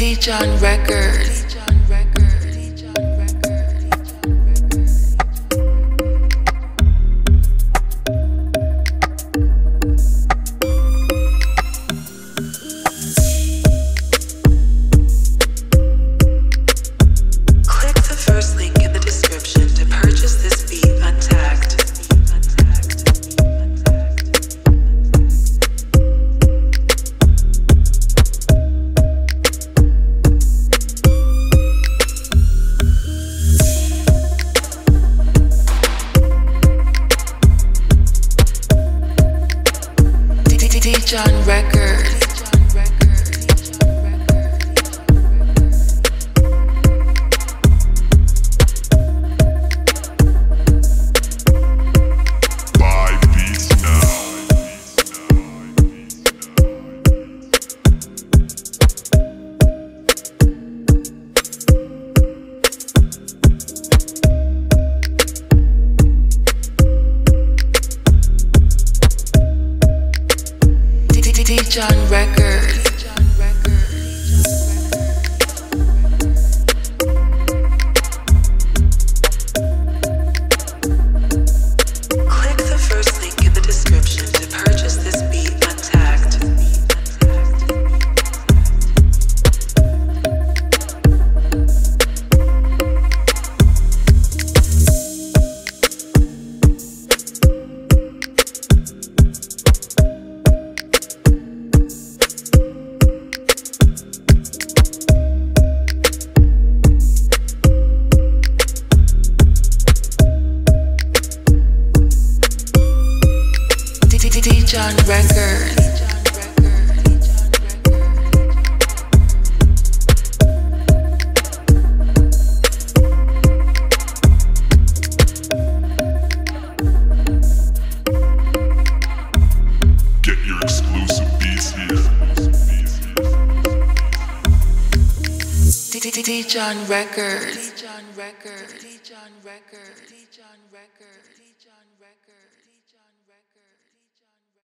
Dejuan Records. Dejuan Records. Dejuan Records. Dejuan Records. Get your exclusive beats here. Dejuan Records. Dejuan Records. Dejuan Records. Dejuan Records.